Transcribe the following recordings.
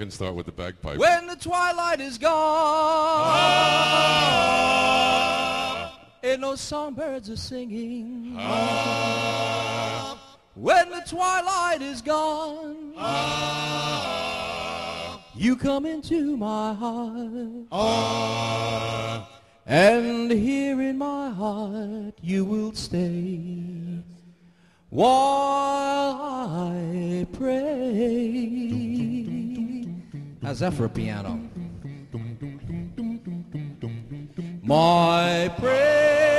can start with the bagpipe. When the twilight is gone, and no songbirds are singing. When the twilight is gone, you come into my heart. And here in my heart you will stay while I pray. A piano? My prayer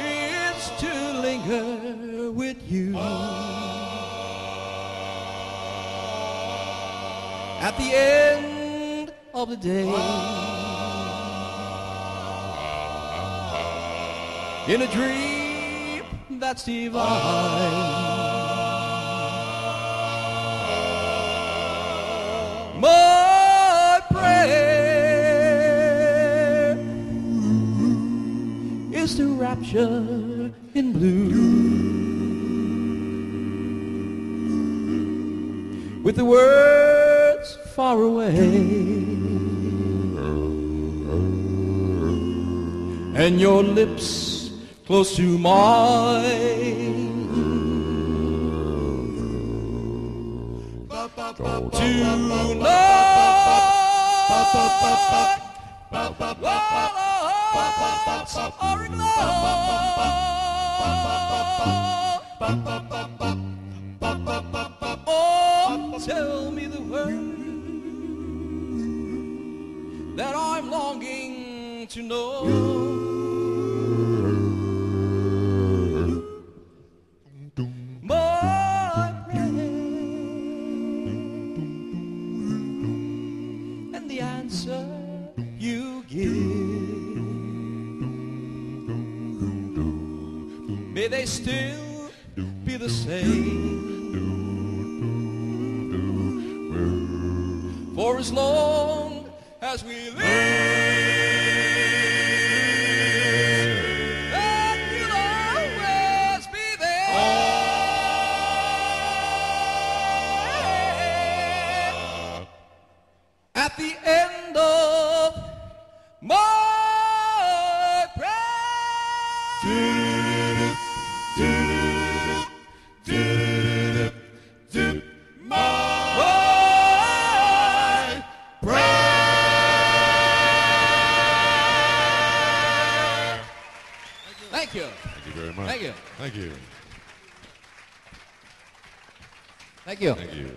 is to linger with you at the end of the day. In a dream that's divine. Is to rapture in blue. With the words far away. And your lips close to mine. Oh, tell me the word that I'm longing to know. My prayer and the answer you give. May they still be the same. For as long as we live, at the end of my prayer. Much. Thank you. Thank you. Thank you. Thank you.